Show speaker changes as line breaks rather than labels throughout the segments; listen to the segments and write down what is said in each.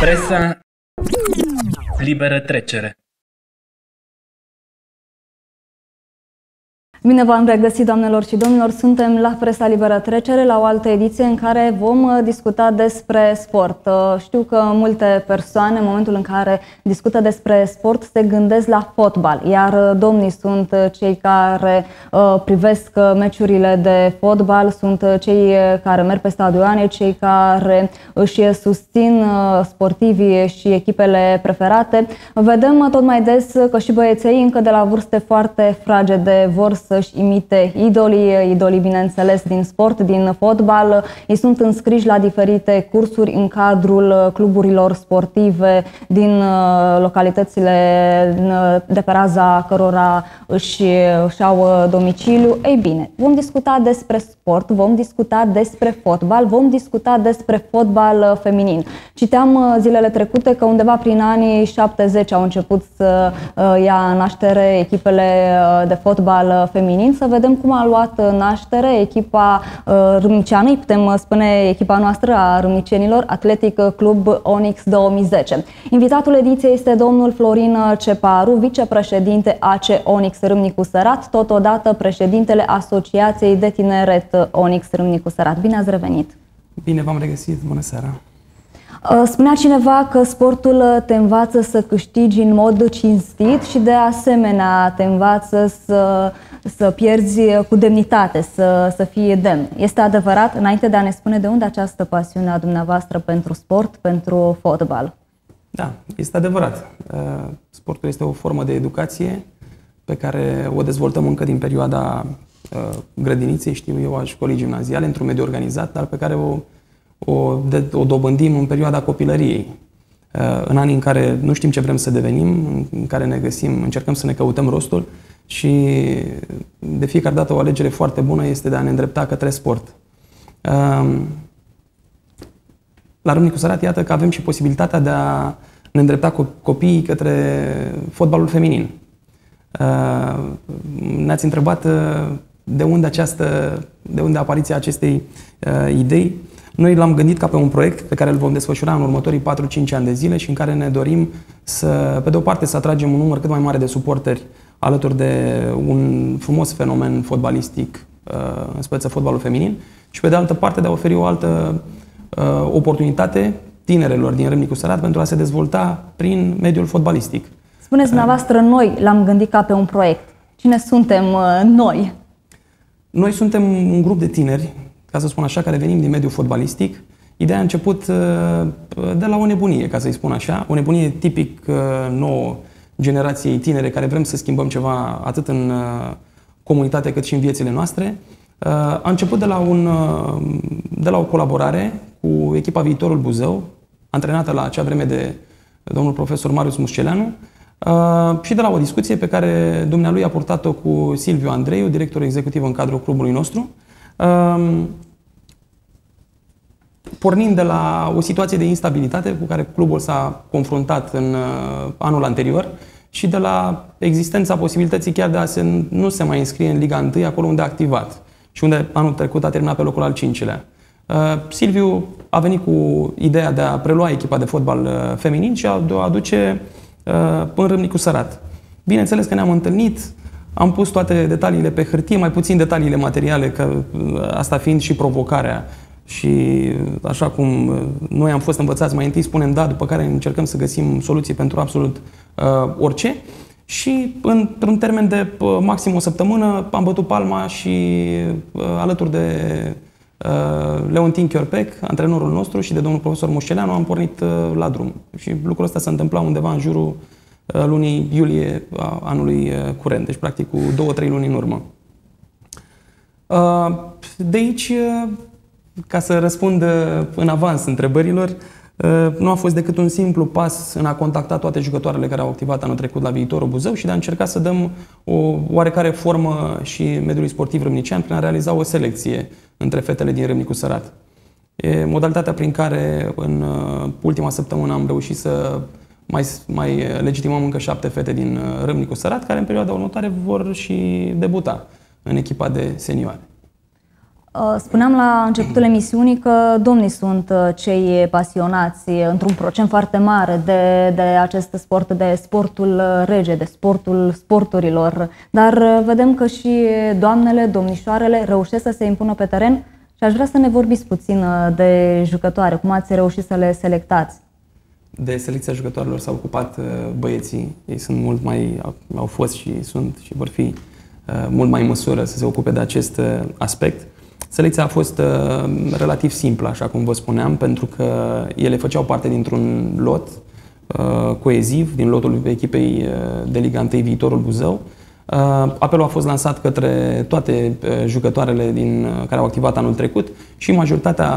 Presa Liberă Trecere
Bine v-am regăsit, doamnelor și domnilor! Suntem la Presa Liberă Trecere, la o altă ediție în care vom uh, discuta despre sport. Uh, știu că multe persoane, în momentul în care discută despre sport, se gândesc la fotbal, iar uh, domnii sunt cei care privesc meciurile de fotbal, sunt cei care merg pe stadioane, cei care își susțin sportivii și echipele preferate. Vedem tot mai des că și băieței încă de la vârste foarte fragede vor să să-și imite idolii, idolii bineînțeles din sport, din fotbal. Ei sunt înscriși la diferite cursuri în cadrul cluburilor sportive din uh, localitățile uh, de pe raza cărora își, își au uh, domiciliu. Ei bine, vom discuta despre sport, vom discuta despre fotbal, vom discuta despre fotbal feminin. Citeam zilele trecute că undeva prin anii 70 au început să ia naștere echipele de fotbal feminin, să vedem cum a luat naștere echipa râmniceană, putem spune echipa noastră a râmnicienilor, Atletic Club Onyx 2010. Invitatul ediției este domnul Florin Ceparu, vicepreședinte AC Onyx Râmnicu Sărat, totodată președintele Asociației de Tineret Onyx Râmnicu Sărat. Bine ați revenit!
Bine v-am regăsit! Bună seara!
Uh, spunea cineva că sportul te învață să câștigi în mod cinstit și de asemenea te învață să, să pierzi cu demnitate, să, să fii demn. Este adevărat, înainte de a ne spune de unde această pasiune a dumneavoastră pentru sport, pentru fotbal?
Da, este adevărat. Uh, sportul este o formă de educație pe care o dezvoltăm încă din perioada uh, grădiniței, știu eu, a școlii gimnaziale, într-un mediu organizat, dar pe care o o, de, o dobândim în perioada copilăriei. Uh, în anii în care nu știm ce vrem să devenim, în care ne găsim, încercăm să ne căutăm rostul și de fiecare dată o alegere foarte bună este de a ne îndrepta către sport. Um, la Râmnicu Sărat, iată că avem și posibilitatea de a ne îndrepta copiii către fotbalul feminin. Uh, ne-ați întrebat uh, de unde această, de unde apariția acestei idei. Noi l-am gândit ca pe un proiect pe care îl vom desfășura în următorii 4-5 ani de zile și în care ne dorim să, pe de o parte, să atragem un număr cât mai mare de suporteri alături de un frumos fenomen fotbalistic, uh, în speță fotbalul feminin, și pe de altă parte de a oferi o altă uh, oportunitate tinerelor din Râmnicu Sărat pentru a se dezvolta prin mediul fotbalistic.
Spuneți dumneavoastră, noi l-am gândit ca pe un proiect. Cine suntem uh, noi?
Noi suntem un grup de tineri ca să spun așa, care venim din mediul fotbalistic. Ideea a început uh, de la o nebunie, ca să-i spun așa, o nebunie tipic uh, nouă generației tinere care vrem să schimbăm ceva atât în uh, comunitate cât și în viețile noastre. A început de la, un, de la o colaborare cu echipa Viitorul Buzău, antrenată la acea vreme de domnul profesor Marius Musceleanu, și de la o discuție pe care dumnealui a purtat-o cu Silviu Andreiu, director executiv în cadrul clubului nostru, Pornind de la o situație de instabilitate cu care clubul s-a confruntat în uh, anul anterior și de la existența posibilității chiar de a se, nu se mai înscrie în Liga 1, acolo unde a activat și unde anul trecut a terminat pe locul al cincilea. Uh, Silviu a venit cu ideea de a prelua echipa de fotbal uh, feminin și a o aduce în Râmnicu Sărat. Bineînțeles că ne-am întâlnit, am pus toate detaliile pe hârtie, mai puțin detaliile materiale, că asta fiind și provocarea. Și așa cum noi am fost învățați, mai întâi spunem da, după care încercăm să găsim soluții pentru absolut uh, orice. Și într-un termen de uh, maxim o săptămână am bătut palma și uh, alături de uh, Leontin Chiorpec, antrenorul nostru, și de domnul profesor Mușceleanu am pornit uh, la drum. Și lucrul ăsta se întâmpla undeva în jurul Uh, lunii iulie a anului uh, curent, deci practic cu două, trei luni în urmă. Uh, de aici, ca să răspund în avans întrebărilor, nu a fost decât un simplu pas în a contacta toate jucătoarele care au activat anul trecut la viitorul Buzău și de a încerca să dăm o oarecare formă și mediului sportiv râmnician prin a realiza o selecție între fetele din Râmnicu Sărat. E modalitatea prin care în ultima săptămână am reușit să mai, mai legitimăm încă șapte fete din uh, Râmnicu Sărat, care în perioada următoare vor și debuta în echipa de senioare.
Uh, spuneam la începutul emisiunii că domnii sunt uh, cei pasionați într-un procent foarte mare de, de acest sport, de sportul rege, de sportul sporturilor, dar vedem că și doamnele, domnișoarele reușesc să se impună pe teren și aș vrea să ne vorbiți puțin de jucătoare, cum ați reușit să le selectați
de selecția jucătorilor s-au ocupat uh, băieții. Ei sunt mult mai, au fost și sunt și vor fi uh, mult mai în măsură să se ocupe de acest uh, aspect. Selecția a fost relativ simplă, așa cum vă spuneam, pentru că ele făceau parte dintr-un lot coeziv, din lotul echipei de Liga 1 Viitorul Buzău, Uh, apelul a fost lansat către toate uh, jucătoarele din, uh, care au activat anul trecut și majoritatea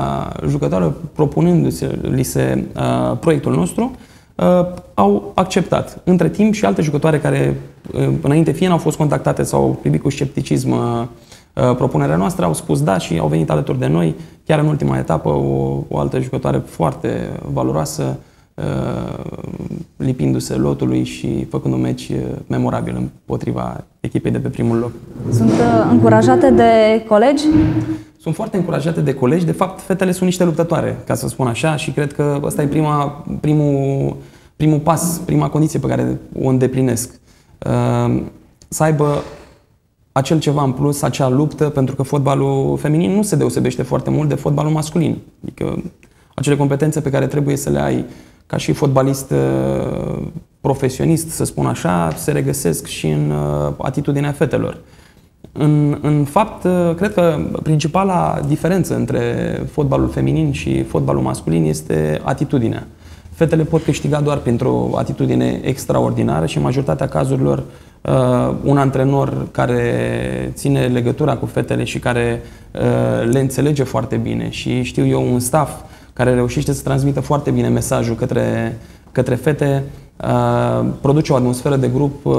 jucătoarelor, propunându-se li se proiectul nostru, au acceptat. Între timp și alte jucătoare care înainte fie au fost contactate sau au privit cu scepticism propunerea noastră, au spus da și au venit alături de noi, chiar în ultima etapă, o, o altă jucătoare foarte valoroasă, Uh, lipindu-se lotului și făcând un meci uh, memorabil împotriva echipei de pe primul loc.
Sunt uh, încurajate de colegi?
Sunt foarte încurajate de colegi. De fapt, fetele sunt niște luptătoare, ca să spun așa, și cred că ăsta e prima, primul, primul pas, prima condiție pe care o îndeplinesc. Să aibă acel ceva în plus, acea luptă, pentru că fotbalul feminin nu se deosebește foarte mult de fotbalul masculin. Adică acele competențe pe care trebuie să le ai ca și fotbalist uh, profesionist, să spun așa, se regăsesc și în uh, atitudinea fetelor. În, în fapt, uh, cred că principala diferență între fotbalul feminin și fotbalul masculin este atitudinea. Fetele pot câștiga doar printr-o atitudine extraordinară și în majoritatea cazurilor un antrenor care ține legătura cu fetele și care le înțelege foarte bine și știu eu un staff care reușește să transmită foarte bine mesajul către, către fete, uh, produce o atmosferă de grup uh,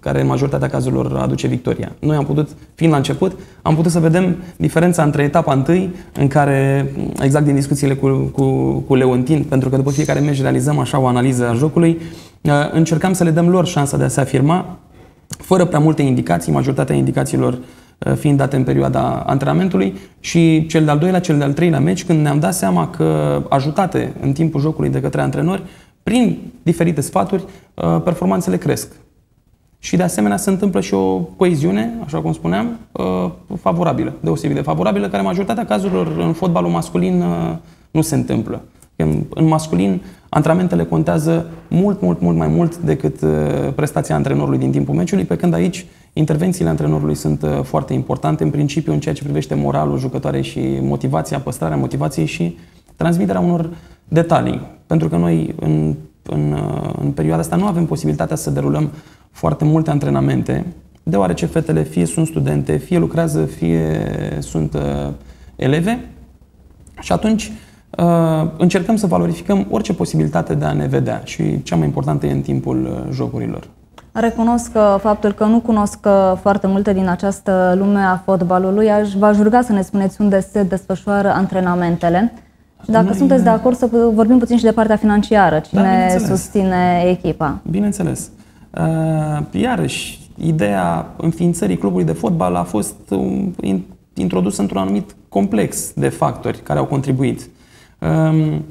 care în majoritatea cazurilor aduce victoria. Noi am putut, fiind la început, am putut să vedem diferența între etapa întâi, în care, exact din discuțiile cu, cu, cu Leontin, pentru că după fiecare meci realizăm așa o analiză a jocului, uh, încercam să le dăm lor șansa de a se afirma, fără prea multe indicații, majoritatea indicațiilor uh, Uh, fiind date în perioada antrenamentului și cel de-al doilea, cel de-al treilea meci, când ne-am dat seama că ajutate în timpul jocului de către antrenori, prin diferite sfaturi, uh, performanțele cresc. Și de asemenea se întâmplă și o coeziune, așa cum spuneam, uh, favorabilă, deosebit de favorabilă, care în majoritatea cazurilor în fotbalul masculin nu se întâmplă. În, în masculin, antrenamentele contează mult, mult, mult mai mult decât prestația antrenorului din timpul meciului, pe când aici Intervențiile antrenorului sunt uh, foarte importante, în principiu în ceea ce privește moralul jucătoarei și motivația, păstrarea motivației și transmiterea unor detalii. Pentru că noi în, în, uh, în perioada asta nu avem posibilitatea să derulăm foarte multe antrenamente, deoarece fetele fie sunt studente, fie lucrează, fie sunt uh, eleve și atunci uh, încercăm să valorificăm orice posibilitate de a ne vedea și cea mai importantă e în timpul uh, jocurilor.
Recunosc că faptul că nu cunosc uh, foarte multe din această lume a fotbalului, aș v-aș ruga să ne spuneți unde se desfășoară antrenamentele. Și dacă Noi, sunteți de acord să vorbim puțin și de partea financiară, cine da, susține echipa.
Bineînțeles. Uh, iarăși, ideea înființării clubului de fotbal a fost introdusă într-un anumit complex de factori care au contribuit. Um,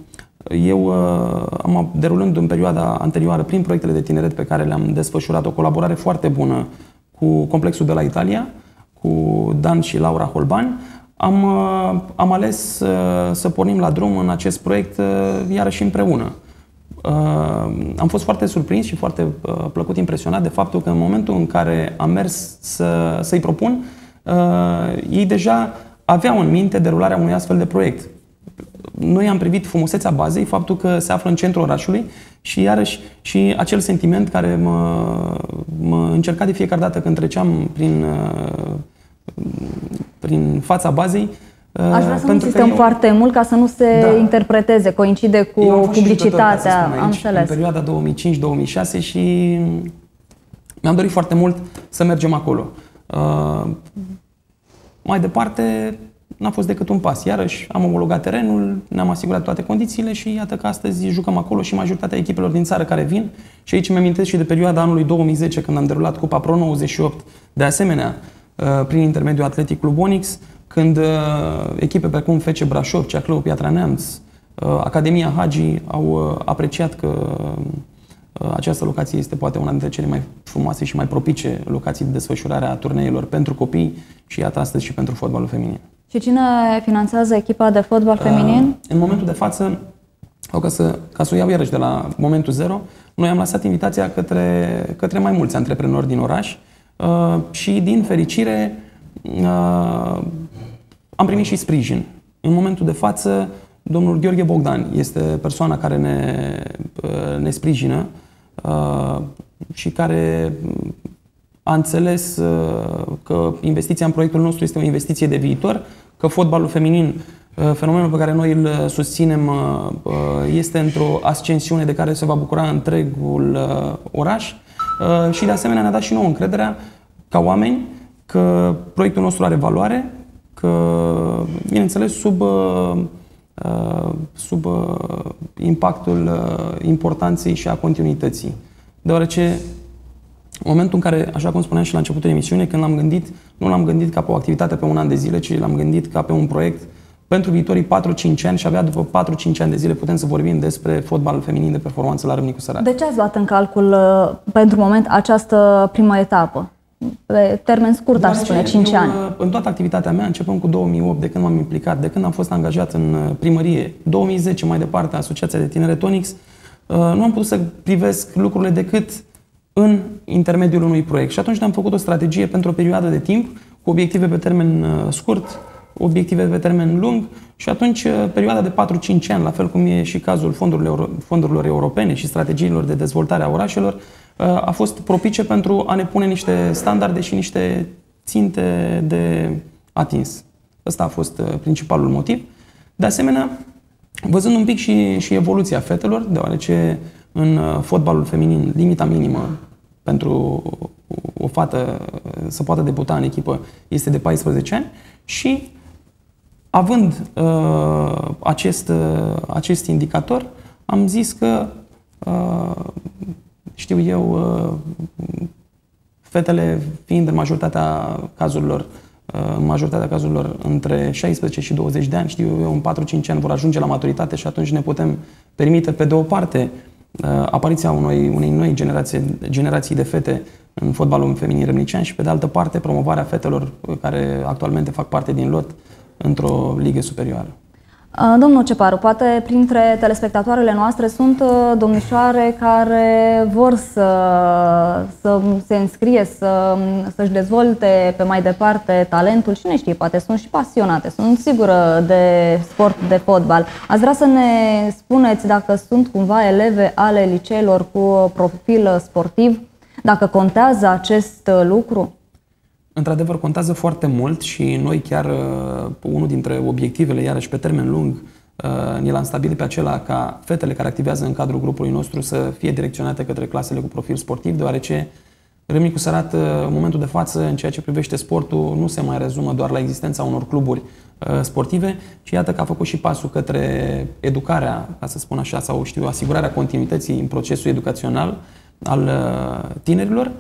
eu uh, am derulând în perioada anterioară, prin proiectele de tineret pe care le-am desfășurat, o colaborare foarte bună cu complexul de la Italia, cu Dan și Laura Holban, am, uh, am ales uh, să pornim la drum în acest proiect iarăși împreună. Am fost foarte surprins și foarte plăcut impresionat de faptul că în momentul în care am mers să, să-i propun, ei deja aveau în minte derularea unui astfel de proiect noi am privit frumusețea bazei, faptul că se află în centrul orașului și iarăși și acel sentiment care mă, mă încerca de fiecare dată când treceam prin, uh, prin fața bazei,
uh, Aș vrea să nu insistăm eu... foarte mult ca să nu se da. interpreteze, coincide cu publicitatea.
Aici, am înțeles. În perioada 2005-2006 și mi-am dorit foarte mult să mergem acolo. Uh, mai departe, n-a fost decât un pas. Iarăși am omologat terenul, ne-am asigurat toate condițiile și iată că astăzi jucăm acolo și majoritatea echipelor din țară care vin. Și aici mi amintesc și de perioada anului 2010 când am derulat Cupa Pro 98. De asemenea, uh, prin intermediul Atletic Club Onix, când uh, echipe precum FC Brașov, Ceaclău, Piatra Neamț, uh, Academia Hagi au apreciat că această locație este poate una dintre cele mai frumoase și mai propice locații de desfășurare a turneilor pentru copii și iată astăzi și pentru fotbalul feminin.
Și cine finanțează echipa de fotbal feminin? Uh,
în momentul de față, sau ca să, ca să o iau iarăși de la momentul zero, noi am lăsat invitația către, către mai mulți antreprenori din oraș uh, și, din fericire, uh, am primit și sprijin. În momentul de față, domnul Gheorghe Bogdan este persoana care ne, uh, ne sprijină uh, și care a înțeles uh, că investiția în proiectul nostru este o investiție de viitor, că fotbalul feminin, uh, fenomenul pe care noi îl susținem, uh, este într-o ascensiune de care se va bucura întregul oraș și de asemenea ne-a dat și nouă încrederea ca oameni că proiectul nostru are valoare, că, bineînțeles, sub, sub impactul importanței și a continuității. Deoarece în momentul în care, așa cum spuneam și la începutul emisiunii, când l-am gândit, nu l-am gândit ca pe o activitate pe un an de zile, ci l-am gândit ca pe un proiect pentru viitorii 4-5 ani și abia după 4-5 ani de zile putem să vorbim despre fotbal feminin de performanță la Râmnicu Sărat.
De ce ați luat în calcul uh, pentru moment această primă etapă? Pe termen scurt, aș spune, 5 eu, ani. Uh,
în toată activitatea mea, începând cu 2008, de când m-am implicat, de când am fost angajat în uh, primărie, 2010 mai departe, Asociația de Tinere Tonix, nu am putut să privesc lucrurile decât în intermediul unui proiect. Și atunci ne-am făcut o strategie pentru o perioadă de timp, cu obiective pe termen uh, scurt, obiective pe termen lung și atunci uh, perioada de 4-5 ani, la fel cum e și cazul fondurilor, fondurilor europene și strategiilor de dezvoltare a orașelor, uh, a fost propice pentru a ne pune niște standarde și niște ținte de atins. Ăsta a fost principalul motiv. De asemenea, văzând un pic și, și evoluția fetelor, deoarece în fotbalul feminin limita minimă pentru o fată să poată debuta în echipă este de 14 ani și având uh, acest, uh, acest indicator, am zis că, uh, știu eu, uh, fetele fiind în majoritatea cazurilor uh, în majoritatea cazurilor între 16 și 20 de ani, știu eu, în 4-5 ani vor ajunge la maturitate și atunci ne putem permite, pe de o parte, Uh, apariția unei, unei noi generații, generații de fete în fotbalul feminin râmnicean și, pe de altă parte, promovarea fetelor care actualmente fac parte din lot într-o ligă superioară.
Uh, domnul Ceparu, poate printre telespectatoarele noastre sunt uh, domnișoare care vor să, să se înscrie, să, să-și dezvolte pe mai departe talentul și ne știe, poate sunt și pasionate, sunt sigură de sport, de fotbal. Ați vrea să ne spuneți dacă sunt cumva eleve ale liceelor cu profil sportiv, dacă contează acest lucru?
Într-adevăr contează foarte mult și noi chiar uh, unul dintre obiectivele, iarăși pe termen lung, uh, ni l-am stabilit pe acela ca fetele care activează în cadrul grupului nostru să fie direcționate către clasele cu profil sportiv, deoarece Râmnicu Sărat, uh, în momentul de față, în ceea ce privește sportul, nu se mai rezumă doar la existența unor cluburi sportive, ci iată că a făcut și pasul către educarea, ca să spun așa, sau știu, asigurarea continuității în procesul educațional al tinerilor, Uh,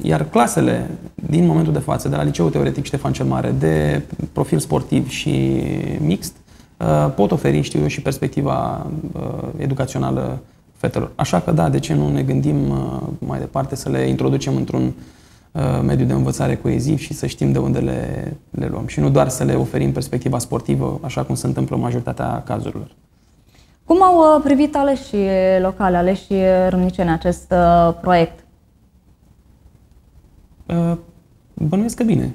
iar clasele din momentul de față, de la Liceul Teoretic Ștefan cel Mare, de profil sportiv și mixt, uh, pot oferi, știu eu, și perspectiva uh, educațională fetelor. Așa că da, de ce nu ne gândim mai departe să le introducem într-un mediu de învățare coeziv și să știm de unde le, le luăm. Și nu doar să le oferim perspectiva sportivă, așa cum se întâmplă în majoritatea cazurilor.
Cum au privit aleșii locale, aleșii râmniceni acest proiect?
Uh, bănuiesc că bine.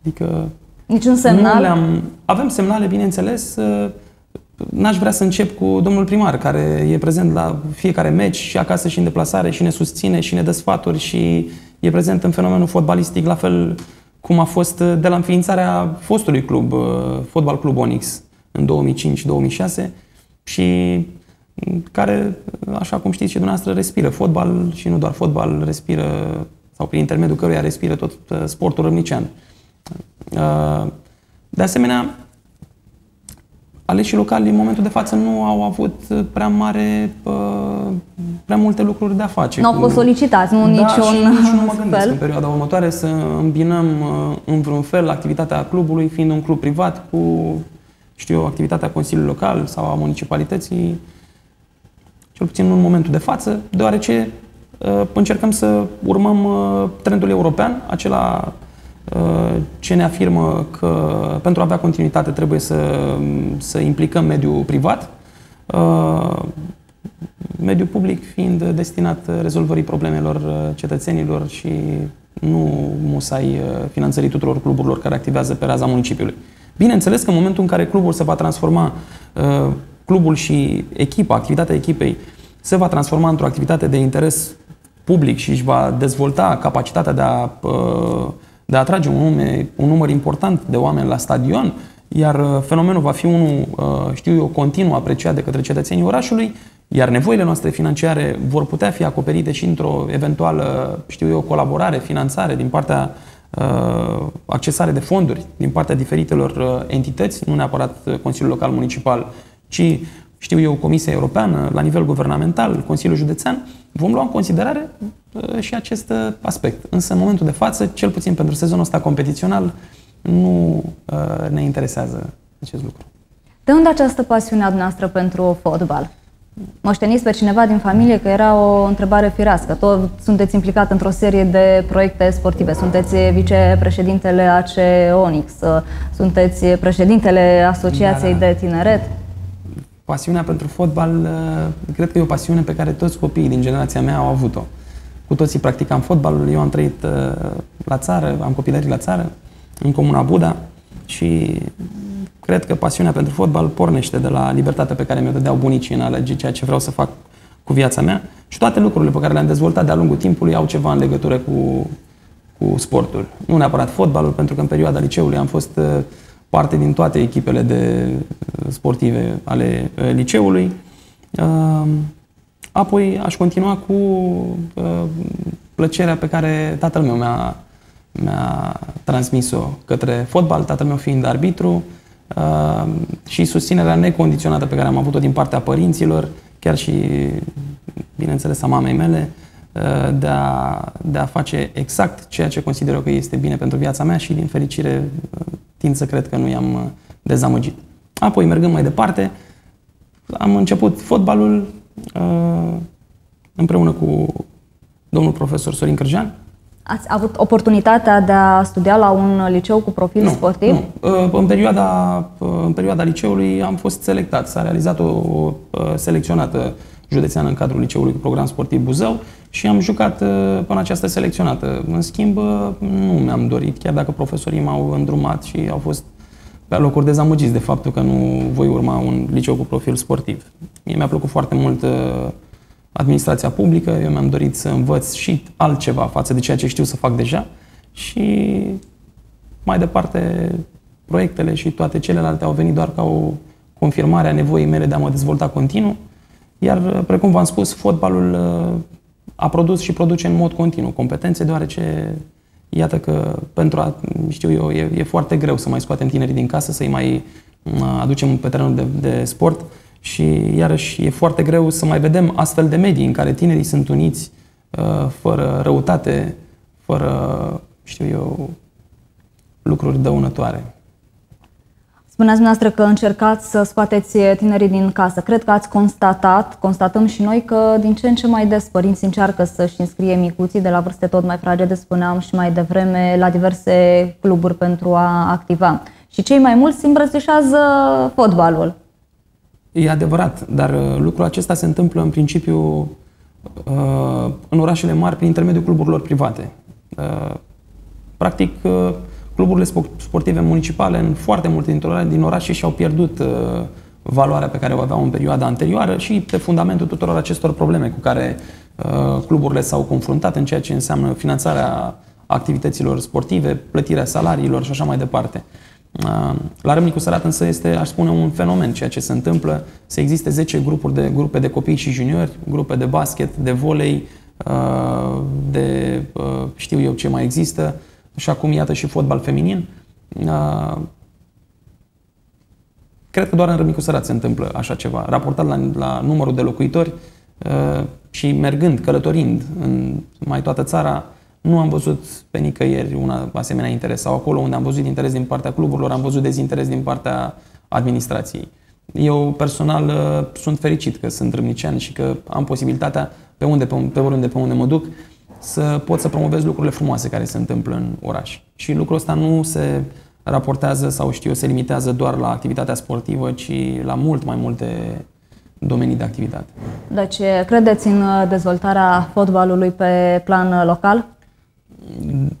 Adică
Niciun semnal? Nu le-am...
Avem semnale, bineînțeles. Uh, n-aș vrea să încep cu domnul primar, care e prezent la fiecare meci și acasă și în deplasare și ne susține și ne dă sfaturi și e prezent în fenomenul fotbalistic, la fel cum a fost uh, de la înființarea fostului club, Fotbal Club Onix, în 2005-2006 și care, așa cum știți și dumneavoastră, respiră fotbal și nu doar fotbal, respiră sau prin intermediul căruia respiră tot uh, sportul râmnicean. Uh, De asemenea, aleșii locali în momentul de față nu au avut prea mare, prea multe lucruri de a face.
Nu au fost solicitați, nu
da,
niciun
și nici nu mă gândesc
fel.
în perioada următoare să îmbinăm în vreun fel activitatea clubului, fiind un club privat, cu știu eu, activitatea Consiliului Local sau a municipalității, cel puțin în momentul de față, deoarece încercăm să urmăm trendul european, acela ce ne afirmă că pentru a avea continuitate trebuie să, să implicăm mediul privat, mediul public fiind destinat rezolvării problemelor cetățenilor și nu musai finanțării tuturor cluburilor care activează pe raza municipiului. Bineînțeles că în momentul în care clubul se va transforma, clubul și echipa, activitatea echipei, se va transforma într-o activitate de interes public și își va dezvolta capacitatea de a de a atrage un, nume, un număr important de oameni la stadion, iar uh, fenomenul va fi unul, uh, știu eu, continuu apreciat de către cetățenii orașului, iar nevoile noastre financiare vor putea fi acoperite și într-o eventuală, știu eu, colaborare, finanțare din partea uh, accesare de fonduri din partea diferitelor entități, nu neapărat Consiliul Local Municipal, ci știu eu, Comisia Europeană, la nivel guvernamental, Consiliul Județean, vom lua în considerare uh, și acest uh, aspect. Însă, în momentul de față, cel puțin pentru sezonul ăsta competițional, nu uh, ne interesează acest lucru.
De unde această pasiune a noastră pentru fotbal? Moșteniți pe cineva din familie, că era o întrebare firească. Tot sunteți implicat într-o serie de proiecte sportive. Sunteți vicepreședintele AC Onyx, sunteți președintele Asociației da, da. de Tineret
pasiunea pentru fotbal, uh, cred că e o pasiune pe care toți copiii din generația mea au avut-o. Cu toții practicam fotbalul, eu am trăit uh, la țară, am copilărit la țară, în comuna Buda și cred că pasiunea pentru fotbal pornește de la libertatea pe care mi-o dădeau bunicii în a alege ceea ce vreau să fac cu viața mea și toate lucrurile pe care le-am dezvoltat de-a lungul timpului au ceva în legătură cu, cu sportul. Nu neapărat fotbalul, pentru că în perioada liceului am fost uh, parte din toate echipele de uh, sportive ale uh, liceului. Uh, apoi aș continua cu plăcerea pe care tatăl meu mi-a, mi-a transmis-o către fotbal, tatăl meu fiind arbitru și susținerea necondiționată pe care am avut-o din partea părinților, chiar și, bineînțeles, a mamei mele, de a, de a face exact ceea ce consider eu că este bine pentru viața mea și, din fericire, tind să cred că nu i-am uh, dezamăgit. Apoi, mergând mai departe, am început fotbalul uh, împreună cu domnul profesor Sorin Cârjean.
Ați avut oportunitatea de a studia la un liceu cu profil
nu,
sportiv?
Nu. Uh, în perioada, în perioada liceului am fost selectat. S-a realizat o, o selecționată județeană în cadrul liceului cu program sportiv Buzău și am jucat uh, până această selecționată. În schimb, uh, nu mi-am dorit, chiar dacă profesorii m-au îndrumat și au fost pe locuri dezamăgiți de faptul că nu voi urma un liceu cu profil sportiv. Mie mi-a plăcut foarte mult uh, administrația publică, eu mi-am dorit să învăț și altceva față de ceea ce știu să fac deja și mai departe proiectele și toate celelalte au venit doar ca o confirmare a nevoii mele de a mă dezvolta continuu, iar, precum v-am spus, fotbalul a produs și produce în mod continuu competențe, deoarece iată că pentru a, știu eu, e, e foarte greu să mai scoatem tinerii din casă, să-i mai aducem pe terenul de, de sport și iarăși e foarte greu să mai vedem astfel de medii în care tinerii sunt uniți uh, fără răutate, fără, știu eu, lucruri dăunătoare.
Spuneați dumneavoastră că încercați să scoateți tinerii din casă. Cred că ați constatat, constatăm și noi, că din ce în ce mai des părinți încearcă să-și înscrie micuții de la vârste tot mai fragede, spuneam și mai devreme, la diverse cluburi pentru a activa. Și cei mai mulți îmbrățișează fotbalul.
E adevărat, dar uh, lucrul acesta se întâmplă în principiu uh, în orașele mari prin intermediul cluburilor private. Uh, practic, cluburile sportive municipale în foarte multe din orașe și-au pierdut uh, valoarea pe care o aveau în perioada anterioară și pe fundamentul tuturor acestor probleme cu care uh, cluburile s-au confruntat în ceea ce înseamnă finanțarea activităților sportive, plătirea salariilor și așa mai departe. Uh, la Râmnicu Sărat însă este, aș spune, un fenomen ceea ce se întâmplă, să existe 10 grupuri de, grupe de copii și juniori, grupe de basket, de volei, de știu eu ce mai există, și acum iată și fotbal feminin. Cred că doar în Râmnicu Sărat se întâmplă așa ceva. Raportat la, la numărul de locuitori uh, și mergând, călătorind în mai toată țara, nu am văzut pe nicăieri un asemenea interes. Sau acolo unde am văzut interes din partea cluburilor, am văzut dezinteres din partea administrației. Eu personal uh, sunt fericit că sunt râmnicean și că am posibilitatea, pe, unde, pe, pe oriunde pe unde mă duc, să pot să promovez lucrurile frumoase care se întâmplă în oraș. Și lucrul ăsta nu se raportează sau știu eu, se limitează doar la activitatea sportivă, ci la mult mai multe domenii de activitate.
Deci credeți în dezvoltarea fotbalului pe plan local?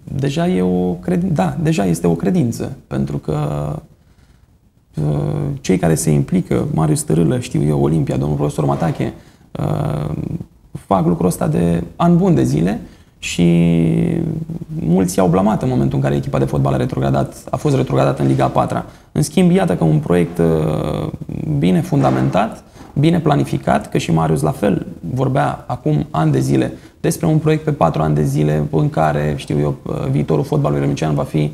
Deja e o credință, da, deja este o credință, pentru că uh, cei care se implică, Marius Tărâlă, știu eu, Olimpia, domnul profesor Matache, uh, fac lucrul ăsta de an bun de zile și mulți i-au blamat în momentul în care echipa de fotbal a, retrogradat, a fost retrogradată în Liga 4 În schimb, iată că un proiect uh, bine fundamentat, bine planificat, că și Marius la fel vorbea acum ani de zile despre un proiect pe patru ani de zile în care, știu eu, uh, viitorul fotbalului râmnicean va fi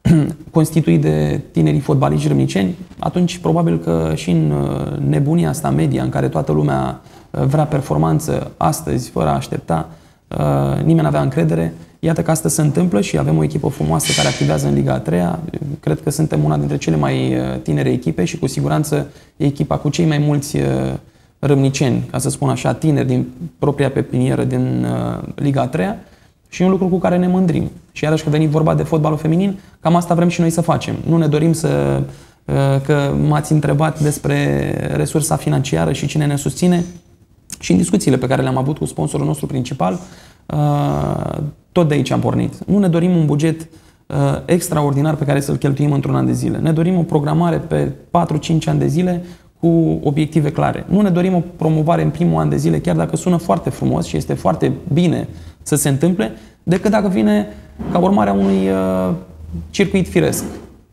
constituit de tinerii fotbaliști râmniceni, atunci probabil că și în uh, nebunia asta media în care toată lumea vrea performanță astăzi, fără a aștepta, Uh, nimeni nu avea încredere. Iată că asta se întâmplă și avem o echipă frumoasă care activează în Liga a 3 Cred că suntem una dintre cele mai uh, tinere echipe și cu siguranță e echipa cu cei mai mulți uh, râmniceni, ca să spun așa, tineri din propria pepinieră din Liga a 3 și un lucru cu care ne mândrim. Și iarăși că venit vorba de fotbalul feminin, cam asta vrem și noi să facem. Nu ne dorim să că m-ați întrebat despre resursa financiară și cine ne susține. Și în discuțiile pe care le-am avut cu sponsorul nostru principal, uh, tot de aici am pornit. Nu ne dorim un buget uh, extraordinar pe care să-l cheltuim într-un an de zile. Ne dorim o programare pe 4-5 ani de zile cu obiective clare. Nu ne dorim o promovare în primul an de zile, chiar dacă sună foarte frumos și este foarte bine să se întâmple, decât dacă vine ca urmare a unui uh, circuit firesc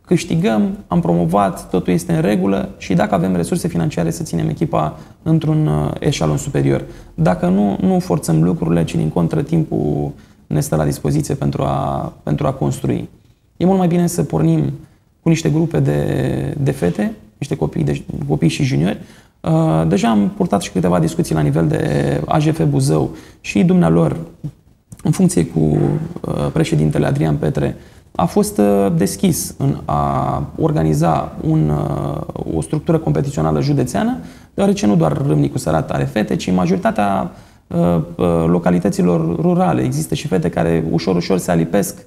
câștigăm, am promovat, totul este în regulă și dacă avem resurse financiare să ținem echipa într-un uh, eșalon superior. Dacă nu, nu forțăm lucrurile, ci din contră timpul ne stă la dispoziție pentru a, pentru a construi. E mult mai bine să pornim cu niște grupe de, de fete, niște copii, de, copii și juniori. Uh, deja am purtat și câteva discuții la nivel de AGF Buzău și dumnealor, în funcție cu uh, președintele Adrian Petre, a fost uh, deschis în a organiza un, uh, o structură competițională județeană, deoarece nu doar Râmnicu Sărat are fete, ci majoritatea uh, localităților rurale. Există și fete care ușor, ușor se alipesc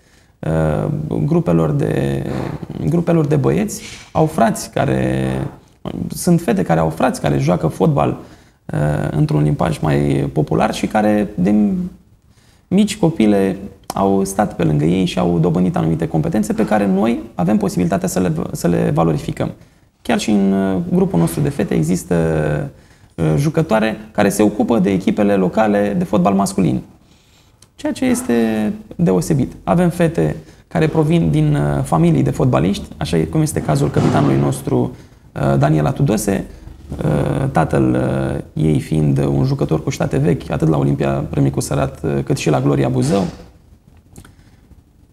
grupelor de, grupelor de băieți. Au frați care... Sunt fete care au frați care joacă fotbal într-un limbaj mai popular și care din mici copile au stat pe lângă ei și au dobândit anumite competențe pe care noi avem posibilitatea să le, să le valorificăm. Chiar și în uh, grupul nostru de fete există uh, jucătoare care se ocupă de echipele locale de fotbal masculin. Ceea ce este deosebit. Avem fete care provin din uh, familii de fotbaliști, așa cum este cazul capitanului nostru Daniela Tudose, tatăl ei fiind un jucător cu ștate vechi, atât la Olimpia Râmnicu Sărat, cât și la Gloria Buzău.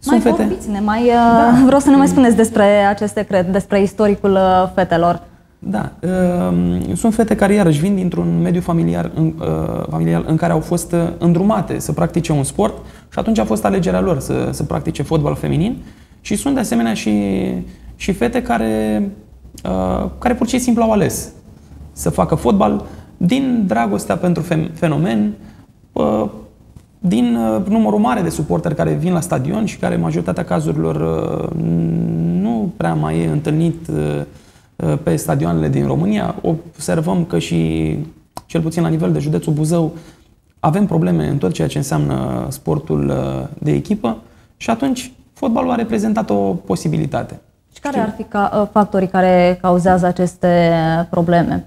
Sunt mai fete. vorbiți-ne, mai, da. Uh, vreau să ne mai spuneți despre aceste cred, despre istoricul uh, fetelor.
Da, um, sunt fete care iarăși vin dintr-un mediu familiar în, uh, familial în care au fost îndrumate să practice un sport și atunci a fost alegerea lor să, să practice fotbal feminin și sunt de asemenea și, și fete care, care pur și simplu au ales să facă fotbal din dragostea pentru fenomen, din uh, numărul mare de suporteri care vin la stadion și care, în majoritatea cazurilor, uh, nu prea mai e întâlnit uh, pe stadioanele din România. Observăm că și, cel puțin la nivel de județul Buzău, avem probleme în tot ceea ce înseamnă sportul de echipă și atunci fotbalul a reprezentat o posibilitate.
Și care ar fi ca, factorii care cauzează aceste probleme?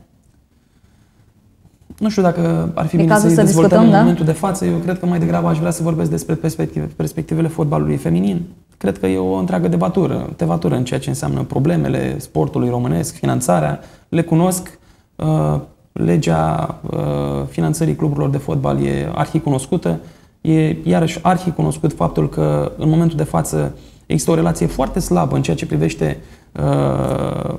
Nu știu dacă ar fi e bine să-i să dezvoltăm discutăm, în da? momentul de față. Eu cred că mai degrabă aș vrea să vorbesc despre perspective, perspectivele fotbalului feminin. Cred că e o întreagă debatură, debatură în ceea ce înseamnă problemele sportului românesc, finanțarea. Le cunosc. Uh, legea uh, finanțării cluburilor de fotbal e arhicunoscută. E iarăși arhicunoscut faptul că în momentul de față există o relație foarte slabă în ceea ce privește uh,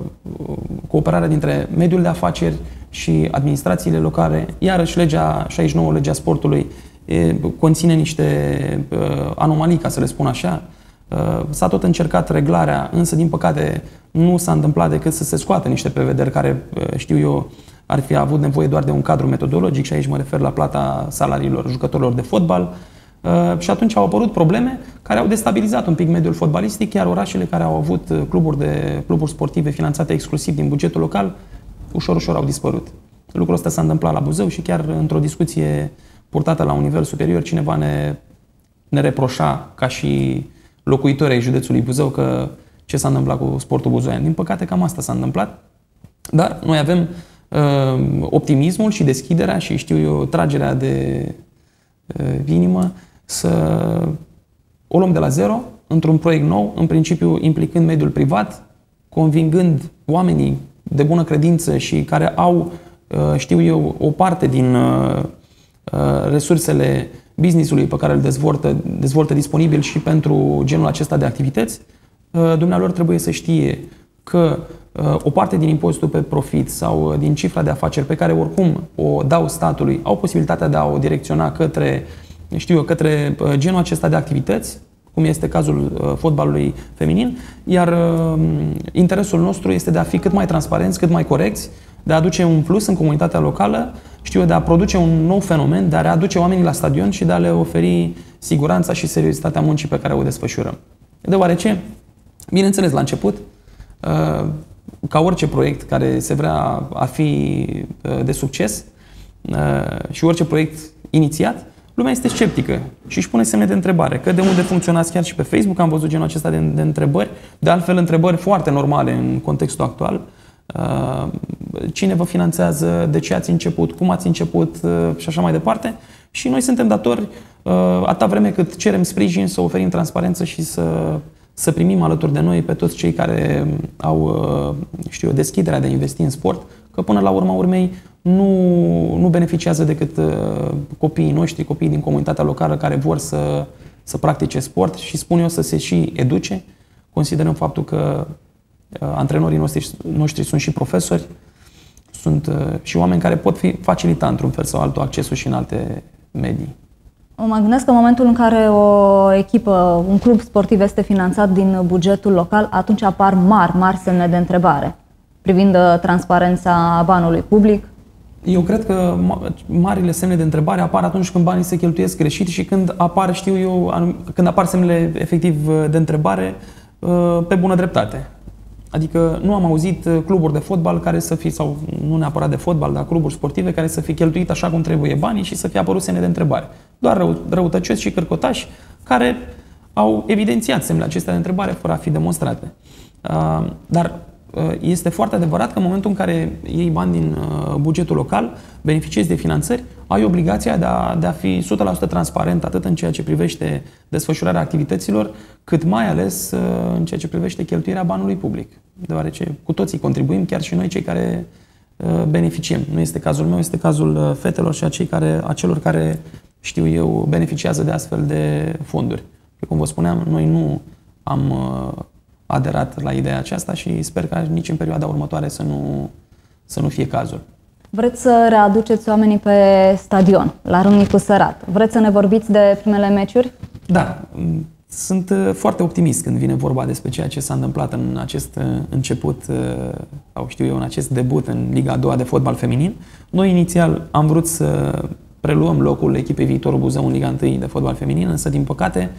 cooperarea dintre mediul de afaceri și administrațiile locale. Iarăși legea 69, legea sportului, e, conține niște uh, anomalii, ca să le spun așa. Uh, s-a tot încercat reglarea, însă, din păcate, nu s-a întâmplat decât să se scoată niște prevederi care, uh, știu eu, ar fi avut nevoie doar de un cadru metodologic și aici mă refer la plata salariilor jucătorilor de fotbal. Uh, și atunci au apărut probleme care au destabilizat un pic mediul fotbalistic, iar orașele care au avut uh, cluburi, de, cluburi sportive finanțate exclusiv din bugetul local, ușor, ușor au dispărut. Lucrul ăsta s-a întâmplat la Buzău și chiar într-o discuție purtată la un nivel superior, cineva ne, ne reproșa ca și locuitori ai județului Buzău că ce s-a întâmplat cu sportul buzoian. Din păcate, cam asta s-a întâmplat. Dar noi avem uh, optimismul și deschiderea și știu eu tragerea de uh, inimă să o luăm de la zero într-un proiect nou, în principiu implicând mediul privat, convingând oamenii de bună credință și care au, uh, știu eu, o parte din uh, uh, resursele business-ului pe care îl dezvoltă, dezvoltă disponibil și pentru genul acesta de activități, dumnealor trebuie să știe că o parte din impozitul pe profit sau din cifra de afaceri pe care oricum o dau statului, au posibilitatea de a o direcționa către, știu eu, către genul acesta de activități, cum este cazul fotbalului feminin, iar interesul nostru este de a fi cât mai transparenți, cât mai corecți, de a aduce un plus în comunitatea locală, știu eu, de a produce un nou fenomen, de a readuce oamenii la stadion și de a le oferi siguranța și seriozitatea muncii pe care o desfășurăm. Deoarece, bineînțeles, la început, ca orice proiect care se vrea a fi de succes și orice proiect inițiat, lumea este sceptică și își pune semne de întrebare. Că de unde funcționați chiar și pe Facebook am văzut genul acesta de, de întrebări, de altfel întrebări foarte normale în contextul actual. Uh, cine vă finanțează, de ce ați început, cum ați început uh, și așa mai departe. Și noi suntem datori, uh, atâta vreme cât cerem sprijin, să oferim transparență și să, să primim alături de noi pe toți cei care au, știu eu, deschiderea de a investi în sport, că până la urma urmei nu, nu beneficiază decât copiii noștri, copiii din comunitatea locală care vor să, să practice sport și spun eu să se și educe. Considerăm faptul că Uh, antrenorii noștri, noștri sunt și profesori, sunt uh, și oameni care pot fi facilita într-un fel sau altul accesul și în alte medii.
Mă gândesc că în momentul în care o echipă, un club sportiv este finanțat din bugetul local, atunci apar mari, mari semne de întrebare privind uh, transparența banului public.
Eu cred că marile semne de întrebare apar atunci când banii se cheltuiesc greșit și când apar, știu eu, când apar semnele efectiv de întrebare pe bună dreptate. Adică nu am auzit uh, cluburi de fotbal care să fie, sau nu neapărat de fotbal, dar cluburi sportive care să fie cheltuit așa cum trebuie banii și să fie apărut semne de întrebare. Doar rău, răutăcioși și cărcotași care au evidențiat semnele acestea de întrebare fără a fi demonstrate. Uh, dar Uh, este foarte adevărat că în momentul în care iei bani din uh, bugetul local, beneficiezi de finanțări, ai obligația de a, de a fi 100% transparent atât în ceea ce privește desfășurarea activităților, cât mai ales uh, în ceea ce privește cheltuirea banului public. Deoarece cu toții contribuim, chiar și noi cei care beneficiem. Nu este cazul meu, este cazul fetelor și a, cei care, a celor care, știu eu, beneficiază de astfel de fonduri. Cum vă spuneam, noi nu am aderat la ideea aceasta și sper că nici în perioada următoare să nu, să nu fie cazul.
Vreți să readuceți oamenii pe stadion, la Râmnicu Sărat. Vreți să ne vorbiți de primele meciuri?
Da, sunt uh, foarte optimist când vine vorba despre ceea ce s-a întâmplat în acest uh, început, uh, sau știu eu, în acest debut în Liga a doua de fotbal feminin. Noi inițial am vrut să preluăm locul echipei Viitorul Buzău în Liga 1 de fotbal feminin, însă din păcate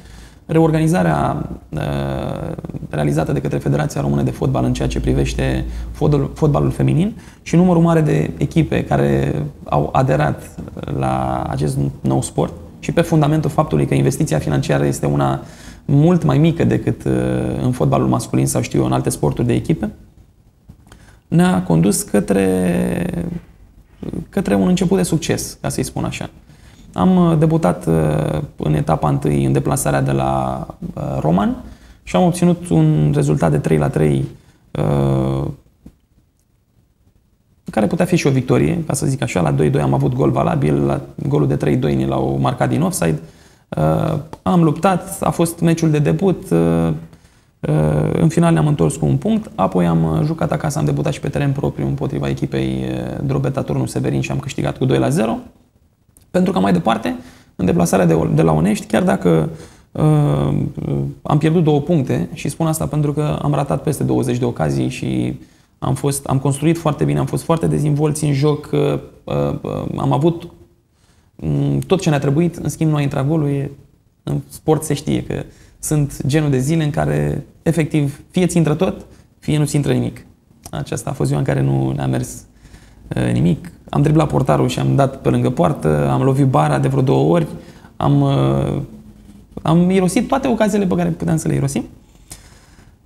reorganizarea uh, realizată de către Federația Română de Fotbal în ceea ce privește fotbalul feminin și numărul mare de echipe care au aderat la acest nou sport și pe fundamentul faptului că investiția financiară este una mult mai mică decât uh, în fotbalul masculin sau știu eu, în alte sporturi de echipe, ne-a condus către, către un început de succes, ca să-i spun așa. Am uh, debutat uh, în etapa întâi în deplasarea de la uh, Roman și am obținut un rezultat de 3 la 3 care putea fi și o victorie, ca să zic așa, la 2-2 am avut gol valabil, la golul de 3-2 ne l-au marcat din offside. Am luptat, a fost meciul de debut, Uh, în final ne-am întors cu un punct, apoi am uh, jucat acasă, am debutat și pe teren propriu împotriva echipei uh, Drobeta Turnul Severin și am câștigat cu 2 la 0. Pentru că mai departe, în deplasarea de, de la Onești, chiar dacă uh, am pierdut două puncte și spun asta pentru că am ratat peste 20 de ocazii și am, fost, am construit foarte bine, am fost foarte dezvolți în joc, uh, uh, am avut um, tot ce ne-a trebuit, în schimb nu a intrat golul, e, în sport se știe că sunt genul de zile în care, efectiv, fie ți intră tot, fie nu ți intră nimic. Aceasta a fost ziua în care nu ne-a mers uh, nimic. Am driblat portarul și am dat pe lângă poartă, am lovit bara de vreo două ori, am, uh, am irosit toate ocaziile pe care puteam să le irosim.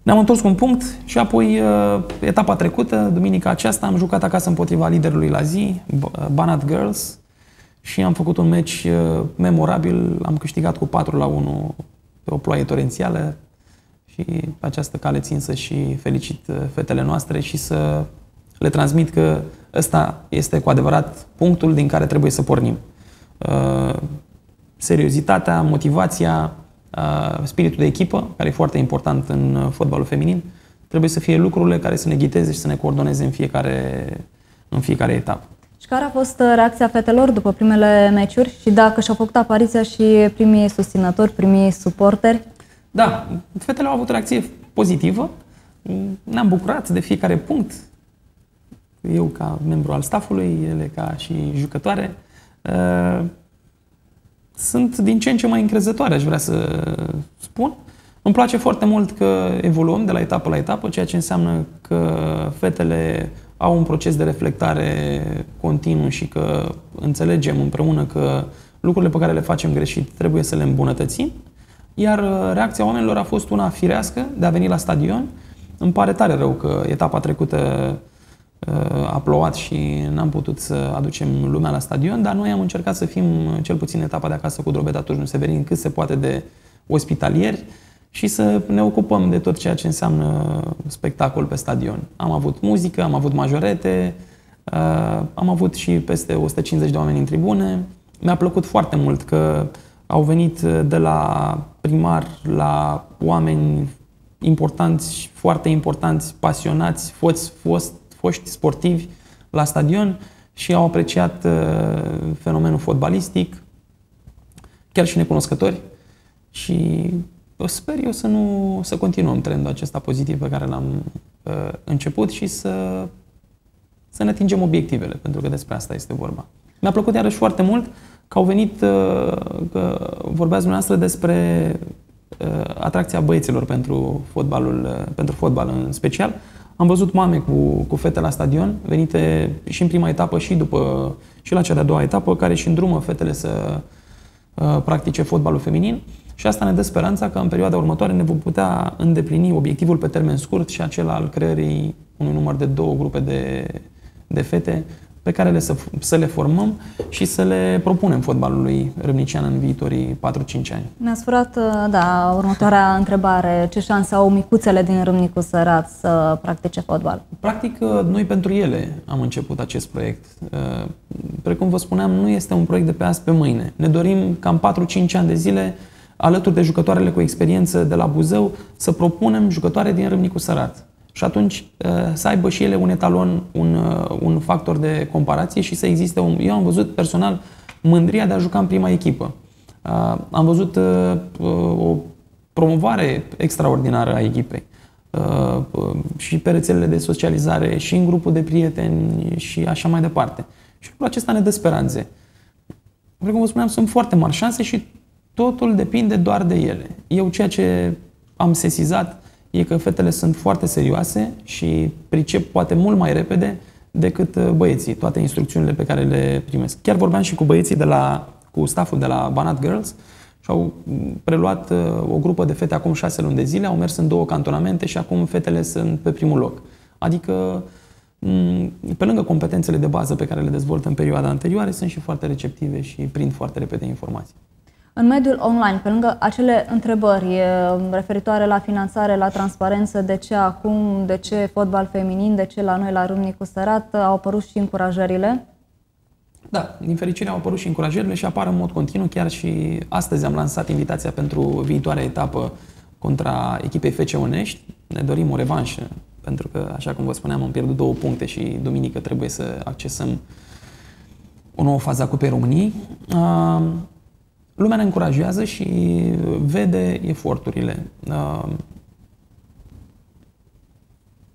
Ne-am întors cu un punct și apoi uh, etapa trecută, duminica aceasta, am jucat acasă împotriva liderului la zi, Banat Girls, și am făcut un meci memorabil, am câștigat cu 4 la 1 pe o ploaie torențială și pe această cale țin să și felicit uh, fetele noastre și să le transmit că ăsta este cu adevărat punctul din care trebuie să pornim. Uh, seriozitatea, motivația, uh, spiritul de echipă, care e foarte important în fotbalul feminin, trebuie să fie lucrurile care să ne ghiteze și să ne coordoneze în fiecare, în fiecare etapă.
Și care a fost uh, reacția fetelor după primele meciuri și dacă și-au făcut apariția și primii susținători, primii suporteri?
Da, fetele au avut reacție pozitivă. Ne-am bucurat de fiecare punct. Eu ca membru al staffului, ele ca și jucătoare. Uh, sunt din ce în ce mai încrezătoare, aș vrea să spun. Îmi place foarte mult că evoluăm de la etapă la etapă, ceea ce înseamnă că fetele au un proces de reflectare continuu și că înțelegem împreună că lucrurile pe care le facem greșit trebuie să le îmbunătățim. Iar uh, reacția oamenilor a fost una firească de a veni la stadion. Îmi pare tare rău că etapa trecută uh, a plouat și n-am putut să aducem lumea la stadion, dar noi am încercat să fim, cel puțin etapa de acasă cu Drobeta Turnul Severin, cât se poate de ospitalieri și să ne ocupăm de tot ceea ce înseamnă spectacol pe stadion. Am avut muzică, am avut majorete, uh, am avut și peste 150 de oameni în tribune. Mi-a plăcut foarte mult că au venit de la primar la oameni importanți, foarte importanți, pasionați, foți, fost, foști sportivi la stadion și au apreciat uh, fenomenul fotbalistic, chiar și necunoscători. Și eu sper eu să nu să continuăm trendul acesta pozitiv pe care l-am uh, început și să, să ne atingem obiectivele, pentru că despre asta este vorba. Mi-a plăcut iarăși foarte mult că au venit, uh, că vorbeați dumneavoastră despre uh, atracția băieților pentru fotbalul, uh, pentru fotbal în special. Am văzut mame cu, cu fete la stadion, venite și în prima etapă și după și la cea de-a doua etapă, care și îndrumă fetele să uh, practice fotbalul feminin. Și asta ne dă speranța că în perioada următoare ne vom putea îndeplini obiectivul pe termen scurt și acela al creării unui număr de două grupe de, de fete pe care le să, să le formăm și să le propunem fotbalului râmnician în viitorii 4-5 ani.
Mi-a sfurat, uh, da, următoarea întrebare. Ce șanse au micuțele din Râmnicu Sărat să practice fotbal?
Practic, uh, noi pentru ele am început acest proiect. Uh, precum vă spuneam, nu este un proiect de pe azi pe mâine. Ne dorim cam 4-5 ani de zile alături de jucătoarele cu experiență de la Buzău, să propunem jucătoare din Râmnicu Sărat. Și atunci uh, să aibă și ele un etalon, un, uh, un factor de comparație și să existe un... Eu am văzut personal mândria de a juca în prima echipă. Uh, am văzut o promovare extraordinară a echipei și pe rețelele de socializare, și în grupul de prieteni și așa mai departe. Și lucrul acesta ne dă speranțe. Precum vă spuneam, sunt foarte mari șanse și Totul depinde doar de ele. Eu ceea ce am sesizat e că fetele sunt foarte serioase și pricep poate mult mai repede decât uh, băieții, toate instrucțiunile pe care le primesc. Chiar vorbeam și cu băieții de la, cu stafful de la Banat Girls și au preluat uh, o grupă de fete acum șase luni de zile, au mers în două cantonamente și acum fetele sunt pe primul loc. Adică, mm, pe lângă competențele de bază pe care le dezvoltă în perioada anterioară, sunt și foarte receptive și prind foarte repede informații.
În mediul online, pe lângă acele întrebări referitoare la finanțare, la transparență, de ce acum, de ce fotbal feminin, de ce la noi la Râmnicu Sărat, au apărut și încurajările?
Da, din fericire au apărut și încurajările și apar în mod continuu. Chiar și astăzi am lansat invitația pentru viitoarea etapă contra echipei FC Onești. Ne dorim o revanșă, pentru că, așa cum vă spuneam, am pierdut două puncte și duminică trebuie să accesăm o nouă fază a Cupei României. Lumea ne încurajează și vede eforturile.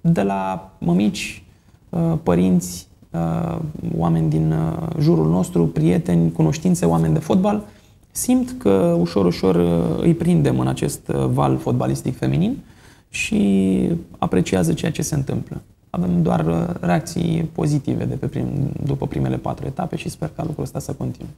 De la mămici, părinți, oameni din jurul nostru, prieteni, cunoștințe, oameni de fotbal, simt că ușor, ușor îi prindem în acest val fotbalistic feminin și apreciază ceea ce se întâmplă. Avem doar reacții pozitive de pe prim, după primele patru etape și sper ca lucrul ăsta să continue.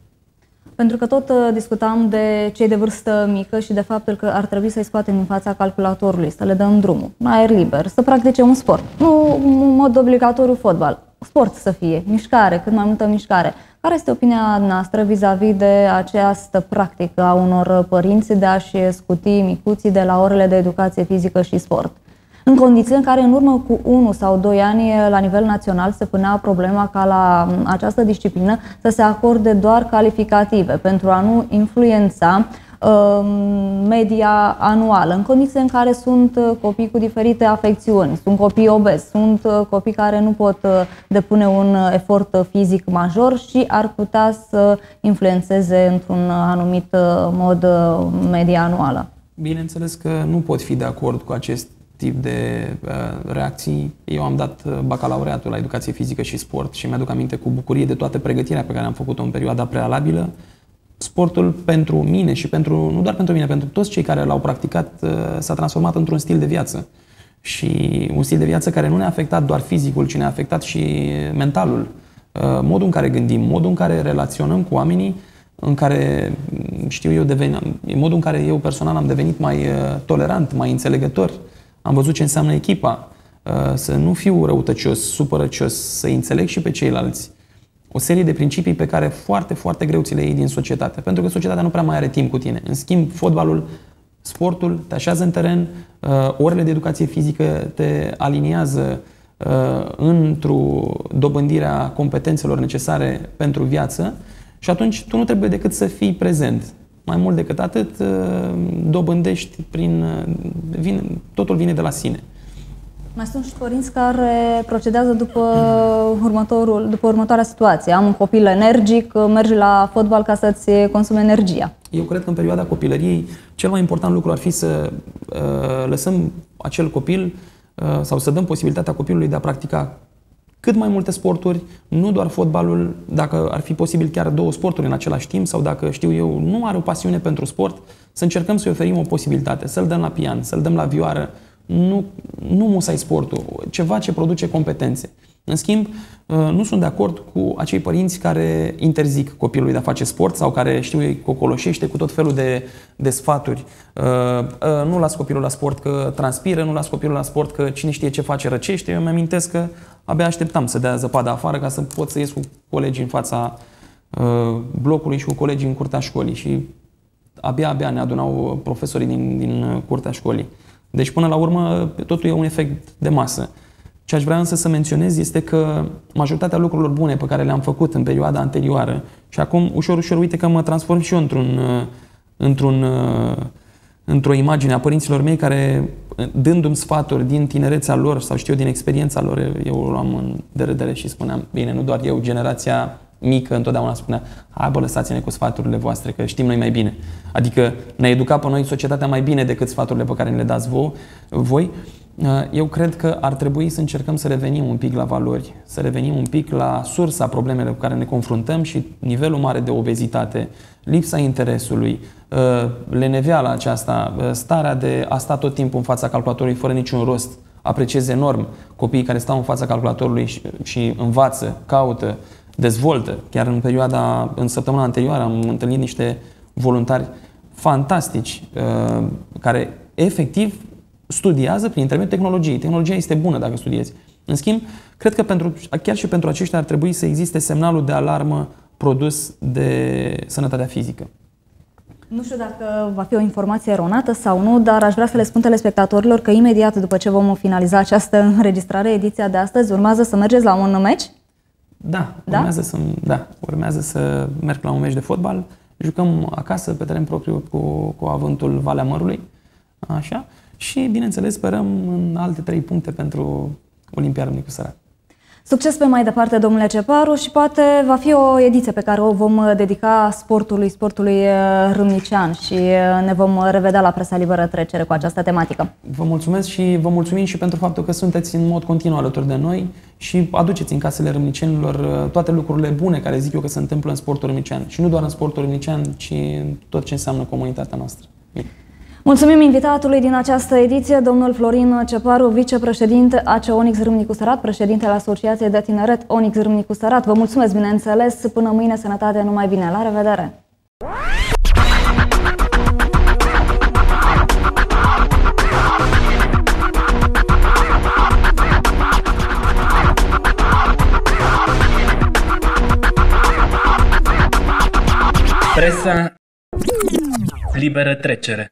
Pentru că tot uh, discutam de cei de vârstă mică și de faptul că ar trebui să-i scoatem din fața calculatorului, să le dăm drumul, în aer liber, să practice un sport. Nu în mod obligatoriu fotbal, sport să fie, mișcare, cât mai multă mișcare. Care este opinia noastră vis-a-vis de această practică a unor părinți de a-și scuti micuții de la orele de educație fizică și sport? În condiții în care în urmă cu 1 sau 2 ani la nivel național se punea problema ca la această disciplină să se acorde doar calificative pentru a nu influența um, media anuală, în condiții în care sunt uh, copii cu diferite afecțiuni, sunt copii obezi, sunt uh, copii care nu pot uh, depune un efort fizic major și ar putea să influențeze într-un anumit mod media anuală.
Bineînțeles că nu pot fi de acord cu acest tip de uh, reacții. Eu am dat uh, bacalaureatul la educație fizică și sport și mi-aduc aminte cu bucurie de toată pregătirea pe care am făcut-o în perioada prealabilă. Sportul pentru mine și pentru, nu doar pentru mine, pentru toți cei care l-au practicat uh, s-a transformat într-un stil de viață. Și un stil de viață care nu ne-a afectat doar fizicul, ci ne-a afectat și mentalul. Uh, modul în care gândim, modul în care relaționăm cu oamenii, în care, știu eu, deveni, modul în care eu personal am devenit mai uh, tolerant, mai înțelegător, am văzut ce înseamnă echipa, uh, să nu fiu răutăcios, supărăcios, să înțeleg și pe ceilalți. O serie de principii pe care foarte, foarte greu ți le iei din societate, pentru că societatea nu prea mai are timp cu tine. În schimb, fotbalul, sportul te așează în teren, uh, orele de educație fizică te aliniază uh, într-o dobândirea competențelor necesare pentru viață și atunci tu nu trebuie decât să fii prezent. Mai mult decât atât, uh, dobândești prin... Uh, vine, totul vine de la sine.
Mai sunt și părinți care procedează după, următorul, după următoarea situație. Am un copil energic, mergi la fotbal ca să-ți consume energia.
Eu cred că în perioada copilăriei cel mai important lucru ar fi să uh, lăsăm acel copil uh, sau să dăm posibilitatea copilului de a practica cât mai multe sporturi, nu doar fotbalul, dacă ar fi posibil chiar două sporturi în același timp sau dacă știu eu, nu are o pasiune pentru sport, să încercăm să-i oferim o posibilitate, să-l dăm la pian, să-l dăm la vioară, nu, nu musai sportul, ceva ce produce competențe. În schimb, uh, nu sunt de acord cu acei părinți care interzic copilului de a face sport sau care, știu ei, cocoloșește cu tot felul de, de sfaturi. Uh, uh, nu las copilul la sport că transpiră, nu las copilul la sport că cine știe ce face răcește. Eu mi-amintesc că abia așteptam să dea zăpada afară ca să pot să ies cu colegii în fața blocului și cu colegii în curtea școlii și abia, abia ne adunau profesorii din, din curtea școlii. Deci, până la urmă, totul e un efect de masă. Ce aș vrea însă să menționez este că majoritatea lucrurilor bune pe care le-am făcut în perioada anterioară și acum ușor, ușor, uite că mă transform și eu într-un, într-un, într-o imagine a părinților mei care, dându-mi sfaturi din tinerețea lor sau știu din experiența lor, eu o luam în derâdere și spuneam, bine, nu doar eu, generația mică întotdeauna spunea, hai bă, lăsați-ne cu sfaturile voastre, că știm noi mai bine. Adică ne-a educat pe noi societatea mai bine decât sfaturile pe care ne le dați voi. Uh, eu cred că ar trebui să încercăm să revenim un pic la valori, să revenim un pic la sursa problemelor cu care ne confruntăm și nivelul mare de obezitate, lipsa interesului, uh, leneveala aceasta, uh, starea de a sta tot timpul în fața calculatorului fără niciun rost. Apreciez enorm copiii care stau în fața calculatorului și, și învață, caută, dezvoltă. Chiar în perioada, în săptămâna anterioară am întâlnit niște voluntari fantastici care efectiv studiază prin intermediul tehnologiei. Tehnologia este bună dacă studiezi. În schimb, cred că pentru, chiar și pentru aceștia ar trebui să existe semnalul de alarmă produs de sănătatea fizică.
Nu știu dacă va fi o informație eronată sau nu, dar aș vrea să le spun telespectatorilor că imediat după ce vom finaliza această înregistrare, ediția de astăzi, urmează să mergeți la un meci?
Da, da? urmează, Să, da, urmează să merg la un meci de fotbal. Jucăm acasă, pe teren propriu, cu, cu avântul Valea Mărului. Așa. Și, bineînțeles, sperăm în alte trei puncte pentru Olimpia Râmnicu Sărat.
Succes pe mai departe, domnule Ceparu, și poate va fi o ediție pe care o vom dedica sportului, sportului uh, râmnicean și uh, ne vom revedea la Presa Liberă Trecere cu această tematică.
Vă mulțumesc și vă mulțumim și pentru faptul că sunteți în mod continuu alături de noi și aduceți în casele râmnicenilor uh, toate lucrurile bune care zic eu că se întâmplă în sportul râmnicean. Și nu doar în sportul râmnicean, ci în tot ce înseamnă comunitatea noastră. Bine.
Mulțumim invitatului din această ediție, domnul Florin Ceparu, vicepreședinte AC Onix Râmnicu Sărat, președintele Asociației de Tineret Onix Râmnicu Sărat. Vă mulțumesc, bineînțeles, până mâine, sănătate, numai bine, la revedere!
Presa Liberă Trecere